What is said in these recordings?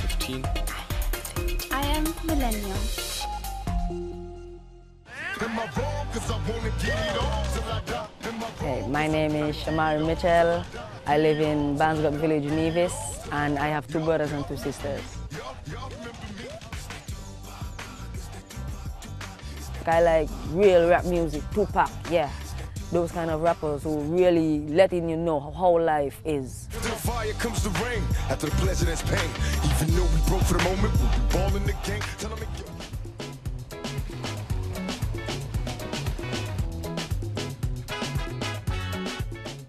19? I am millennial. Hey, my name is Shomari Mitchell. I live in Barnes Ghaut Village, Nevis, and I have two brothers and two sisters. I like real rap music, Tupac, yeah. Those kind of rappers who really letting you know how life is. The fire comes the rain. After the pleasure, there's pain. Even though we broke for the moment, we'll be balling the game. Tell 'em it-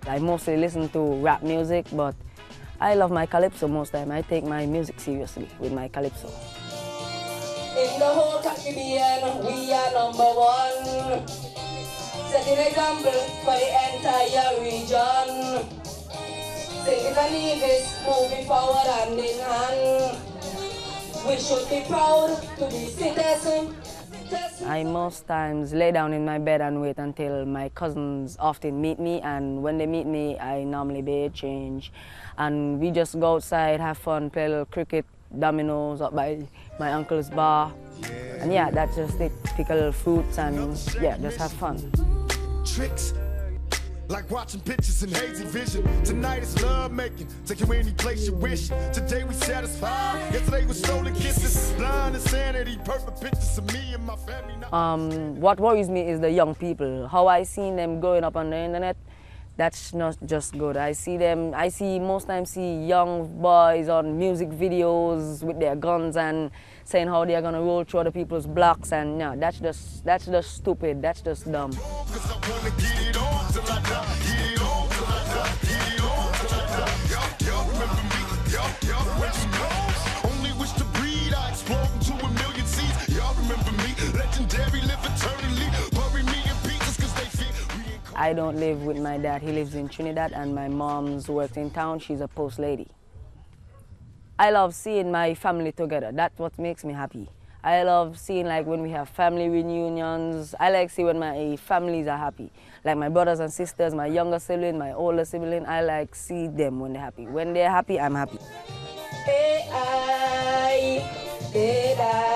I mostly listen to rap music, but I love my calypso most time. I take my music seriously with my calypso. In the whole Caribbean, we are number one. Example for the entire region. Moving forward hand in hand. We should be proud to be citizens. I most times lay down in my bed and wait until my cousins often meet me and when they meet me I normally bathe, change and we just go outside, have fun, play a little cricket, dominoes up by my uncle's bar and yeah that's just it, pick a little fruits and yeah just have fun. Tricks. Like watching pictures in hazy vision. Tonight is love making. Take you any place you wish. Today we satisfied. Yesterday was stolen kisses. Blind insanity. Perfect pictures of me and my family. Um, what worries me is the young people. How I seen them growing up on the internet, that's not just good. I see them, I see most times see young boys on music videos with their guns and saying how they are gonna roll through other people's blocks and no, that's just that's just stupid. That's just dumb. Cause I wanna get it on till I die. Get it on till I die. Get it on till I die. Yo, yo, remember me? Yo, yo? Only wish to breed. I into a million seeds. Y'all remember me? Legendary, live eternally. Bury me in pieces cause they. I don't live with my dad. He lives in Trinidad and my mom's works in town. She's a post lady. I love seeing my family together. That's what makes me happy. I love seeing like when we have family reunions. I like see when my families are happy. Like my brothers and sisters, my younger sibling, my older sibling. I like see them when they're happy. When they're happy, I'm happy. AI, AI.